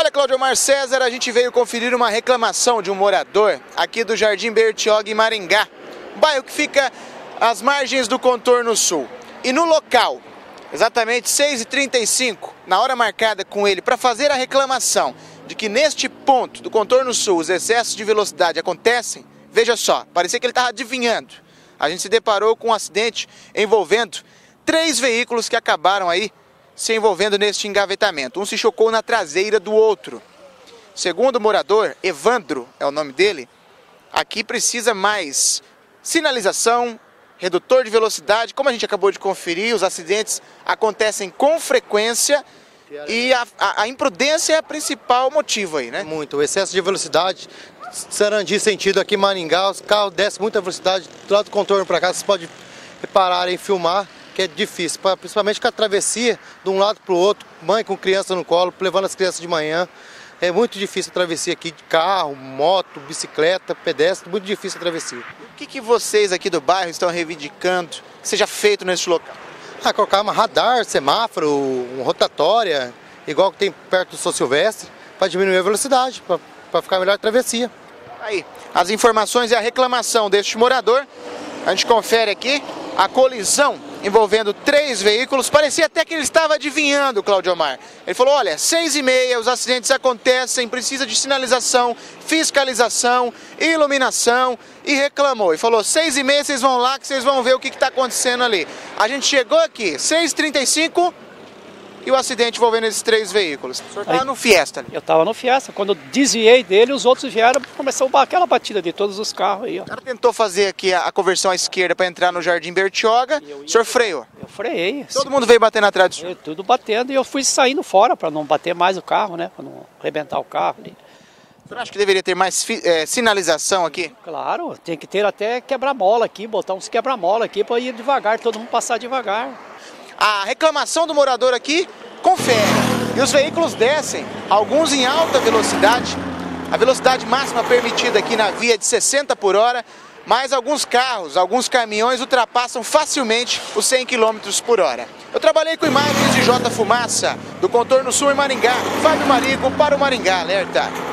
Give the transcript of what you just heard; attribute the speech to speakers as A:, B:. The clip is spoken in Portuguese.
A: Olha, Claudio Mar César, a gente veio conferir uma reclamação de um morador aqui do Jardim Bertioga, em Maringá, bairro que fica às margens do contorno sul. E no local, exatamente 6h35, na hora marcada com ele para fazer a reclamação de que neste ponto do contorno sul os excessos de velocidade acontecem, veja só, parecia que ele estava adivinhando. A gente se deparou com um acidente envolvendo três veículos que acabaram aí se envolvendo neste engavetamento. Um se chocou na traseira do outro. Segundo o morador, Evandro é o nome dele, aqui precisa mais sinalização, redutor de velocidade. Como a gente acabou de conferir, os acidentes acontecem com frequência e a, a, a imprudência é o principal motivo aí, né?
B: Muito. O excesso de velocidade, Sarandi sentido aqui Maringá, os carros descem muita velocidade, do lado do contorno para cá, você pode reparar e filmar que é difícil, principalmente com a travessia de um lado para o outro, mãe com criança no colo, levando as crianças de manhã. É muito difícil a travessia aqui de carro, moto, bicicleta, pedestre, muito difícil a travessia.
A: O que, que vocês aqui do bairro estão reivindicando que seja feito neste local?
B: Ah, colocar uma radar, semáforo, uma rotatória, igual que tem perto do São Silvestre, para diminuir a velocidade, para ficar melhor a travessia.
A: Aí, as informações e a reclamação deste morador, a gente confere aqui a colisão envolvendo três veículos. Parecia até que ele estava adivinhando, Claudio Omar. Ele falou, olha, seis e meia, os acidentes acontecem, precisa de sinalização, fiscalização, iluminação e reclamou. E falou, seis e meia vocês vão lá que vocês vão ver o que está acontecendo ali. A gente chegou aqui, 6h35 e o acidente envolvendo esses três veículos. O senhor estava no Fiesta ali?
C: Eu estava no Fiesta. Quando eu desviei dele, os outros vieram começou aquela batida de todos os carros aí. Ó.
A: O cara tentou fazer aqui a, a conversão à esquerda para entrar no Jardim Bertioga. o senhor freou?
C: Eu freiei.
A: Todo mundo veio batendo atrás do senhor?
C: Eu, tudo batendo e eu fui saindo fora para não bater mais o carro, né? Para não arrebentar o carro ali.
A: O senhor acha que deveria ter mais é, sinalização aqui?
C: Claro, tem que ter até quebra-mola aqui, botar uns quebra-mola aqui para ir devagar, todo mundo passar devagar.
A: A reclamação do morador aqui confere. E os veículos descem, alguns em alta velocidade. A velocidade máxima permitida aqui na via é de 60 por hora, mas alguns carros, alguns caminhões ultrapassam facilmente os 100 km por hora. Eu trabalhei com imagens de J Fumaça, do Contorno Sul em Maringá. Fábio Marigo para o Maringá Alerta.